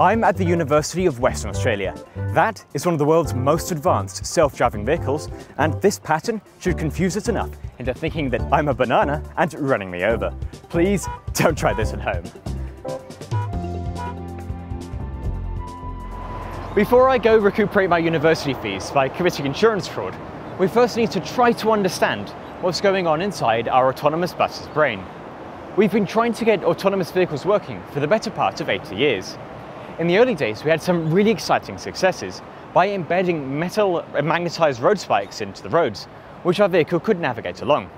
I'm at the University of Western Australia. That is one of the world's most advanced self-driving vehicles, and this pattern should confuse us enough into thinking that I'm a banana and running me over. Please don't try this at home. Before I go recuperate my university fees by committing insurance fraud, we first need to try to understand what's going on inside our autonomous bus's brain. We've been trying to get autonomous vehicles working for the better part of 80 years. In the early days, we had some really exciting successes by embedding metal uh, magnetized road spikes into the roads, which our vehicle could navigate along.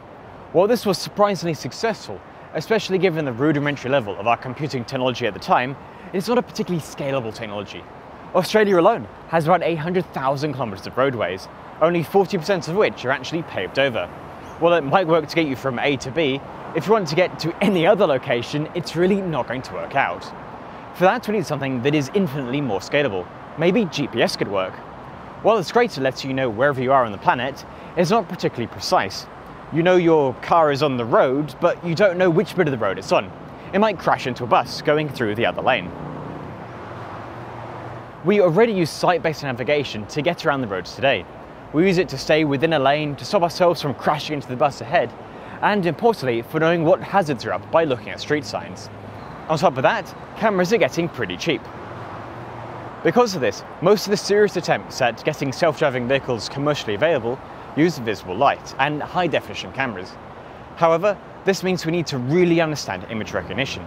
While this was surprisingly successful, especially given the rudimentary level of our computing technology at the time, it's not a particularly scalable technology. Australia alone has about 800,000 kilometres of roadways, only 40% of which are actually paved over. While it might work to get you from A to B, if you want to get to any other location, it's really not going to work out. For that, we need something that is infinitely more scalable. Maybe GPS could work. While it's great to let you know wherever you are on the planet, it's not particularly precise. You know your car is on the road, but you don't know which bit of the road it's on. It might crash into a bus going through the other lane. We already use sight-based navigation to get around the roads today. We use it to stay within a lane, to stop ourselves from crashing into the bus ahead, and importantly, for knowing what hazards are up by looking at street signs. On top of that, cameras are getting pretty cheap. Because of this, most of the serious attempts at getting self-driving vehicles commercially available use visible light and high-definition cameras. However, this means we need to really understand image recognition.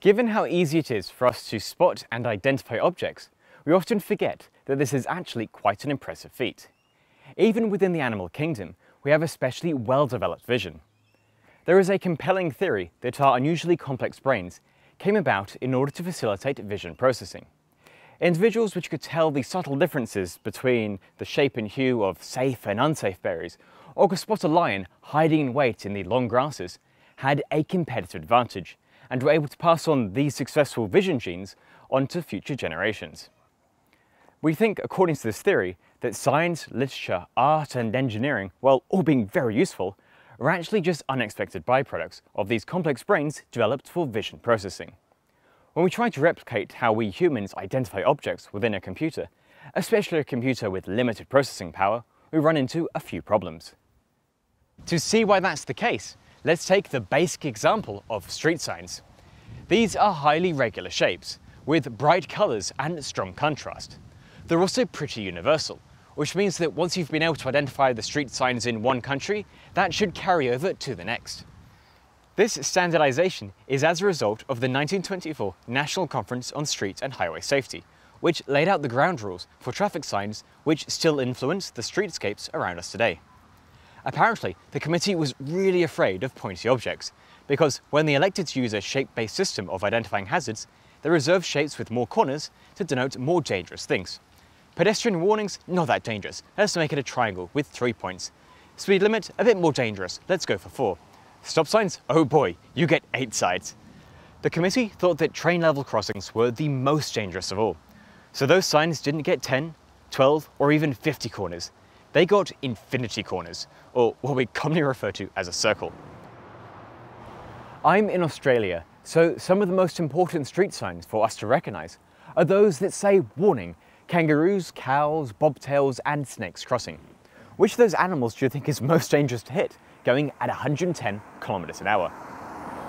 Given how easy it is for us to spot and identify objects, we often forget that this is actually quite an impressive feat. Even within the animal kingdom, we have especially well-developed vision. There is a compelling theory that our unusually complex brains came about in order to facilitate vision processing. Individuals which could tell the subtle differences between the shape and hue of safe and unsafe berries, or could spot a lion hiding in wait in the long grasses, had a competitive advantage and were able to pass on these successful vision genes onto future generations. We think, according to this theory, that science, literature, art and engineering, while all being very useful, are actually just unexpected byproducts of these complex brains developed for vision processing. When we try to replicate how we humans identify objects within a computer, especially a computer with limited processing power, we run into a few problems. To see why that's the case, let's take the basic example of street signs. These are highly regular shapes, with bright colours and strong contrast. They're also pretty universal, which means that once you've been able to identify the street signs in one country, that should carry over to the next. This standardization is as a result of the 1924 National Conference on Street and Highway Safety, which laid out the ground rules for traffic signs which still influence the streetscapes around us today. Apparently, the committee was really afraid of pointy objects, because when they elected to use a shape-based system of identifying hazards, they reserved shapes with more corners to denote more dangerous things. Pedestrian warnings, not that dangerous. Let's make it a triangle with three points. Speed limit, a bit more dangerous. Let's go for four. Stop signs, oh boy, you get eight sides. The committee thought that train level crossings were the most dangerous of all. So those signs didn't get 10, 12, or even 50 corners. They got infinity corners, or what we commonly refer to as a circle. I'm in Australia, so some of the most important street signs for us to recognise are those that say warning Kangaroos, cows, bobtails and snakes crossing. Which of those animals do you think is most dangerous to hit, going at 110 kilometers an hour?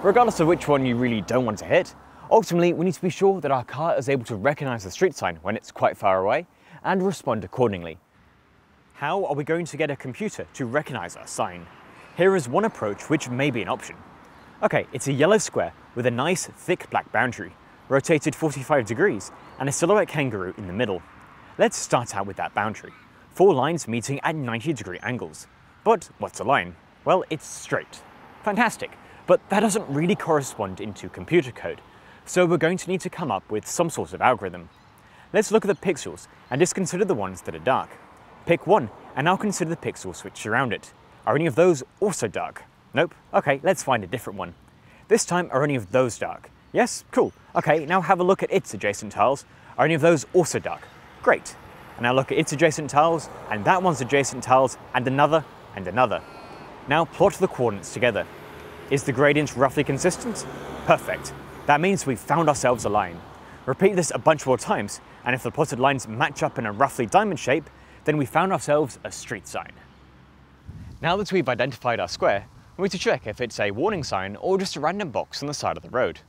Regardless of which one you really don't want to hit, ultimately we need to be sure that our car is able to recognize the street sign when it's quite far away and respond accordingly. How are we going to get a computer to recognize our sign? Here is one approach which may be an option. Okay, it's a yellow square with a nice thick black boundary, rotated 45 degrees, and a silhouette kangaroo in the middle. Let's start out with that boundary. Four lines meeting at 90 degree angles. But what's a line? Well, it's straight. Fantastic, but that doesn't really correspond into computer code, so we're going to need to come up with some sort of algorithm. Let's look at the pixels and just consider the ones that are dark. Pick one and now consider the pixels which surround it. Are any of those also dark? Nope. Okay, let's find a different one. This time, are any of those dark? Yes? Cool. Okay, now have a look at its adjacent tiles. Are any of those also dark? Great. And now look at its adjacent tiles, and that one's adjacent tiles, and another, and another. Now plot the coordinates together. Is the gradient roughly consistent? Perfect. That means we've found ourselves a line. Repeat this a bunch more times, and if the plotted lines match up in a roughly diamond shape, then we found ourselves a street sign. Now that we've identified our square, we need to check if it's a warning sign or just a random box on the side of the road.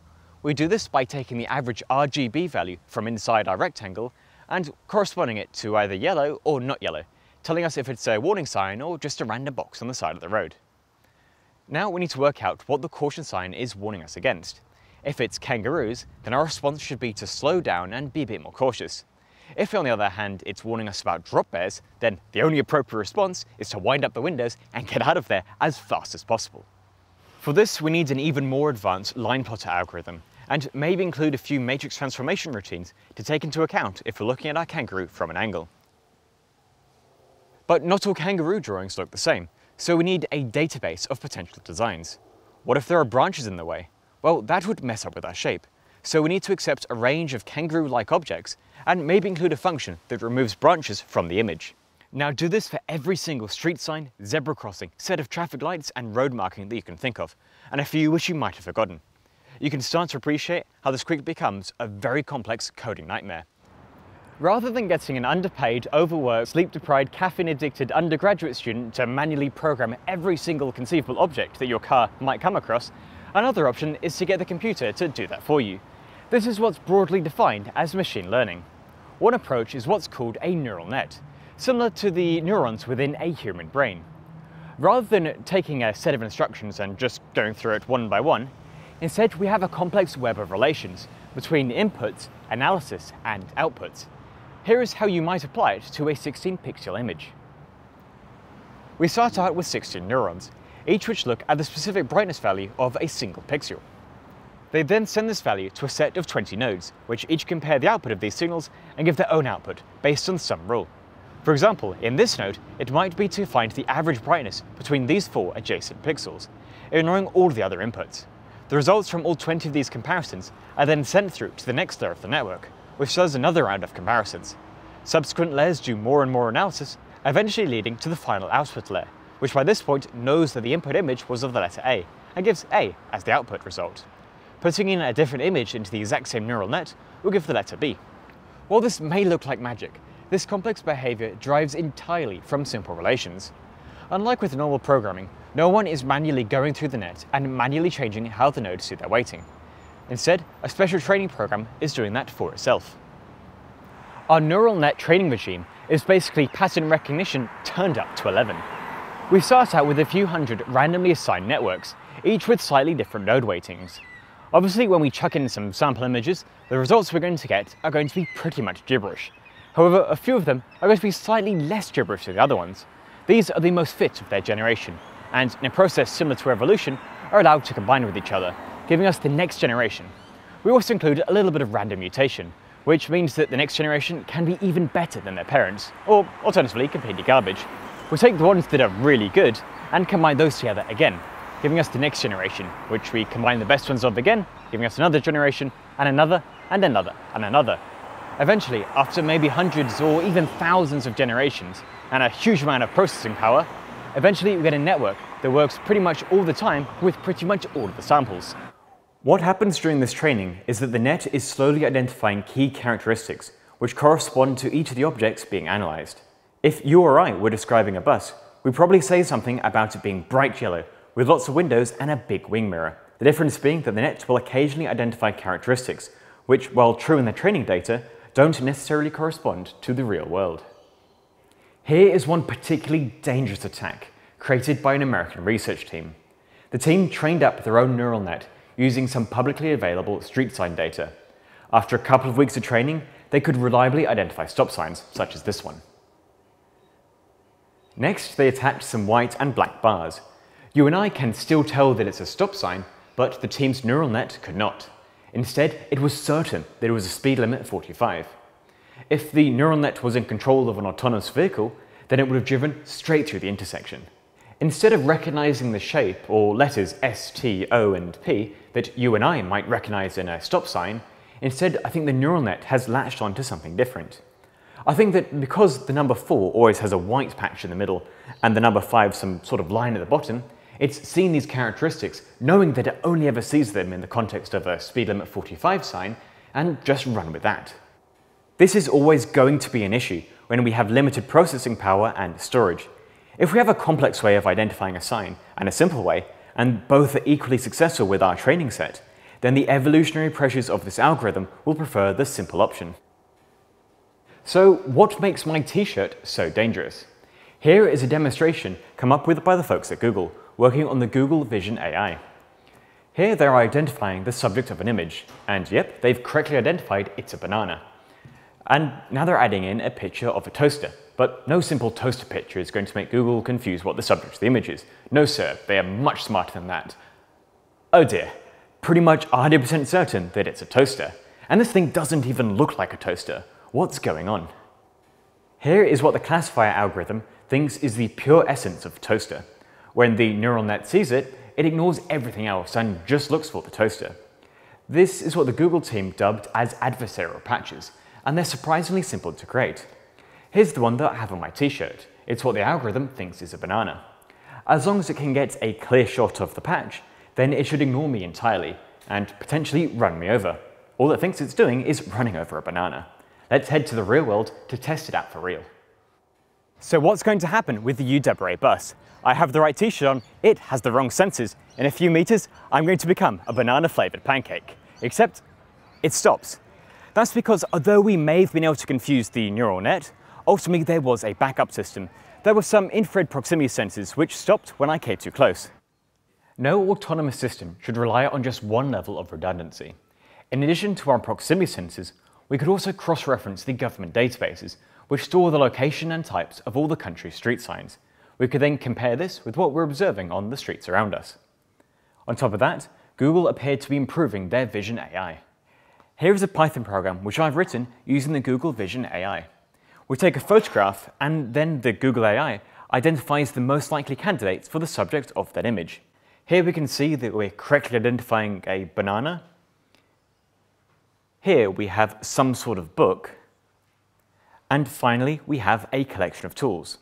We do this by taking the average RGB value from inside our rectangle and corresponding it to either yellow or not yellow, telling us if it's a warning sign or just a random box on the side of the road. Now we need to work out what the caution sign is warning us against. If it's kangaroos, then our response should be to slow down and be a bit more cautious. If on the other hand it's warning us about drop bears, then the only appropriate response is to wind up the windows and get out of there as fast as possible. For this we need an even more advanced line plotter algorithm, and maybe include a few matrix transformation routines to take into account if we're looking at our kangaroo from an angle. But not all kangaroo drawings look the same, so we need a database of potential designs. What if there are branches in the way? Well, that would mess up with our shape. So we need to accept a range of kangaroo-like objects and maybe include a function that removes branches from the image. Now do this for every single street sign, zebra crossing, set of traffic lights and road marking that you can think of, and a few which you might have forgotten. You can start to appreciate how this quickly becomes a very complex coding nightmare. Rather than getting an underpaid, overworked, sleep-deprived, caffeine-addicted undergraduate student to manually program every single conceivable object that your car might come across, Another option is to get the computer to do that for you. This is what's broadly defined as machine learning. One approach is what's called a neural net, similar to the neurons within a human brain. Rather than taking a set of instructions and just going through it one by one, instead we have a complex web of relations between inputs, analysis, and outputs. Here is how you might apply it to a 16 pixel image. We start out with 16 neurons, each which look at the specific brightness value of a single pixel. They then send this value to a set of 20 nodes, which each compare the output of these signals and give their own output based on some rule. For example, in this node, it might be to find the average brightness between these four adjacent pixels, ignoring all the other inputs. The results from all 20 of these comparisons are then sent through to the next layer of the network, which does another round of comparisons. Subsequent layers do more and more analysis, eventually leading to the final output layer, which by this point knows that the input image was of the letter A, and gives A as the output result. Putting in a different image into the exact same neural net will give the letter B. While this may look like magic, this complex behavior drives entirely from simple relations. Unlike with normal programming, no one is manually going through the net and manually changing how the nodes do their weighting. Instead, a special training program is doing that for itself. Our neural net training regime is basically pattern recognition turned up to 11. We start out with a few hundred randomly assigned networks, each with slightly different node weightings. Obviously, when we chuck in some sample images, the results we're going to get are going to be pretty much gibberish. However, a few of them are going to be slightly less gibberish than the other ones. These are the most fit of their generation, and in a process similar to evolution, are allowed to combine with each other, giving us the next generation. We also include a little bit of random mutation, which means that the next generation can be even better than their parents, or alternatively completely garbage, we take the ones that are really good and combine those together again, giving us the next generation, which we combine the best ones of again, giving us another generation, and another, and another, and another. Eventually, after maybe hundreds or even thousands of generations, and a huge amount of processing power, eventually we get a network that works pretty much all the time with pretty much all of the samples. What happens during this training is that the net is slowly identifying key characteristics which correspond to each of the objects being analysed. If you or I were describing a bus, we'd probably say something about it being bright yellow, with lots of windows and a big wing mirror. The difference being that the net will occasionally identify characteristics, which, while true in the training data, don't necessarily correspond to the real world. Here is one particularly dangerous attack created by an American research team. The team trained up their own neural net using some publicly available street sign data. After a couple of weeks of training, they could reliably identify stop signs, such as this one. Next, they attach some white and black bars. You and I can still tell that it's a stop sign, but the team's neural net could not. Instead, it was certain that it was a speed limit of 45. If the neural net was in control of an autonomous vehicle, then it would have driven straight through the intersection. Instead of recognizing the shape or letters S, T, O, and P that you and I might recognize in a stop sign, instead I think the neural net has latched onto something different. I think that because the number 4 always has a white patch in the middle and the number 5 some sort of line at the bottom, it's seen these characteristics, knowing that it only ever sees them in the context of a speed limit 45 sign, and just run with that. This is always going to be an issue when we have limited processing power and storage. If we have a complex way of identifying a sign and a simple way, and both are equally successful with our training set, then the evolutionary pressures of this algorithm will prefer the simple option. So what makes my t-shirt so dangerous? Here is a demonstration come up with by the folks at Google, working on the Google Vision AI. Here they're identifying the subject of an image, and yep, they've correctly identified it's a banana. And now they're adding in a picture of a toaster. But no simple toaster picture is going to make Google confuse what the subject of the image is. No sir, they are much smarter than that. Oh dear, pretty much 100% certain that it's a toaster. And this thing doesn't even look like a toaster. What's going on? Here is what the classifier algorithm thinks is the pure essence of toaster. When the neural net sees it, it ignores everything else and just looks for the toaster. This is what the Google team dubbed as adversarial patches, and they're surprisingly simple to create. Here's the one that I have on my t-shirt. It's what the algorithm thinks is a banana. As long as it can get a clear shot of the patch, then it should ignore me entirely and potentially run me over. All it thinks it's doing is running over a banana. Let's head to the real world to test it out for real. So what's going to happen with the UWA bus? I have the right t-shirt on, it has the wrong sensors. In a few meters, I'm going to become a banana flavored pancake. Except, it stops. That's because although we may have been able to confuse the neural net, ultimately there was a backup system. There were some infrared proximity sensors which stopped when I came too close. No autonomous system should rely on just one level of redundancy. In addition to our proximity sensors, we could also cross-reference the government databases, which store the location and types of all the country's street signs. We could then compare this with what we're observing on the streets around us. On top of that, Google appeared to be improving their Vision AI. Here is a Python program which I've written using the Google Vision AI. We take a photograph and then the Google AI identifies the most likely candidates for the subject of that image. Here we can see that we're correctly identifying a banana. Here we have some sort of book. And finally, we have a collection of tools.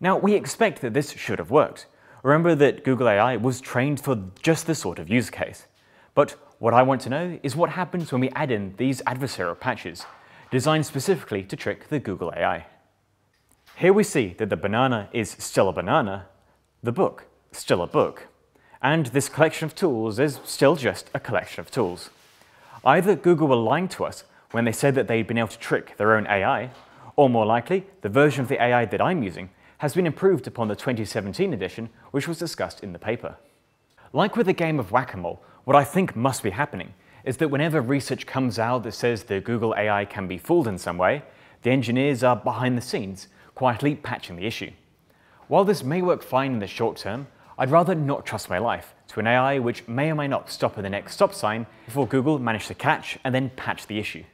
Now, we expect that this should have worked. Remember that Google AI was trained for just this sort of use case. But what I want to know is what happens when we add in these adversarial patches, designed specifically to trick the Google AI. Here we see that the banana is still a banana, the book still a book, and this collection of tools is still just a collection of tools. Either Google were lying to us when they said that they'd been able to trick their own AI, or more likely, the version of the AI that I'm using has been improved upon the 2017 edition, which was discussed in the paper. Like with the game of whack-a-mole, what I think must be happening is that whenever research comes out that says the Google AI can be fooled in some way, the engineers are behind the scenes, quietly patching the issue. While this may work fine in the short term, I'd rather not trust my life to an AI which may or may not stop at the next stop sign before Google managed to catch and then patch the issue.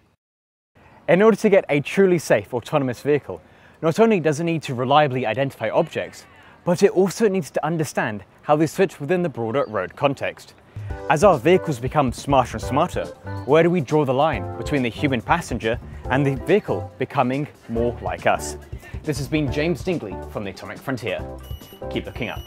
In order to get a truly safe autonomous vehicle, not only does it need to reliably identify objects, but it also needs to understand how they fits within the broader road context. As our vehicles become smarter and smarter, where do we draw the line between the human passenger and the vehicle becoming more like us? This has been James Dingley from the Atomic Frontier. Keep looking up.